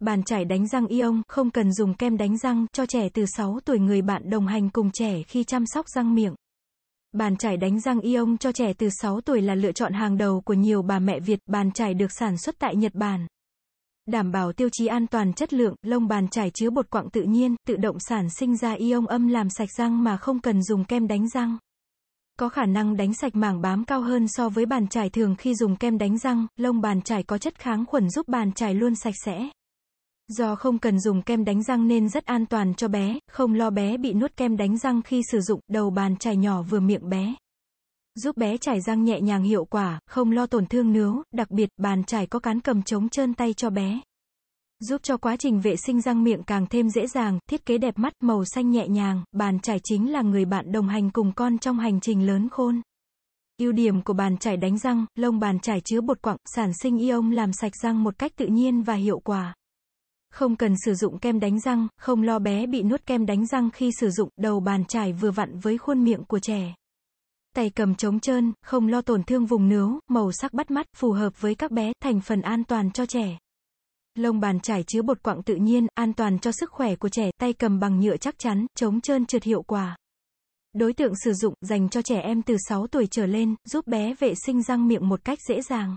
Bàn chải đánh răng Ion, không cần dùng kem đánh răng, cho trẻ từ 6 tuổi người bạn đồng hành cùng trẻ khi chăm sóc răng miệng. Bàn chải đánh răng Ion cho trẻ từ 6 tuổi là lựa chọn hàng đầu của nhiều bà mẹ Việt. Bàn chải được sản xuất tại Nhật Bản. Đảm bảo tiêu chí an toàn chất lượng, lông bàn chải chứa bột quặng tự nhiên, tự động sản sinh ra ion âm làm sạch răng mà không cần dùng kem đánh răng. Có khả năng đánh sạch mảng bám cao hơn so với bàn chải thường khi dùng kem đánh răng, lông bàn chải có chất kháng khuẩn giúp bàn chải luôn sạch sẽ. Do không cần dùng kem đánh răng nên rất an toàn cho bé, không lo bé bị nuốt kem đánh răng khi sử dụng, đầu bàn chải nhỏ vừa miệng bé. Giúp bé chải răng nhẹ nhàng hiệu quả, không lo tổn thương nướu, đặc biệt, bàn chải có cán cầm chống trơn tay cho bé. Giúp cho quá trình vệ sinh răng miệng càng thêm dễ dàng, thiết kế đẹp mắt, màu xanh nhẹ nhàng, bàn chải chính là người bạn đồng hành cùng con trong hành trình lớn khôn. Ưu điểm của bàn chải đánh răng, lông bàn chải chứa bột quặng, sản sinh ion làm sạch răng một cách tự nhiên và hiệu quả. Không cần sử dụng kem đánh răng, không lo bé bị nuốt kem đánh răng khi sử dụng, đầu bàn chải vừa vặn với khuôn miệng của trẻ. Tay cầm trống trơn, không lo tổn thương vùng nướu, màu sắc bắt mắt, phù hợp với các bé, thành phần an toàn cho trẻ. Lông bàn chải chứa bột quặng tự nhiên, an toàn cho sức khỏe của trẻ, tay cầm bằng nhựa chắc chắn, chống trơn trượt hiệu quả. Đối tượng sử dụng, dành cho trẻ em từ 6 tuổi trở lên, giúp bé vệ sinh răng miệng một cách dễ dàng.